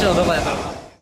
市のどこやから。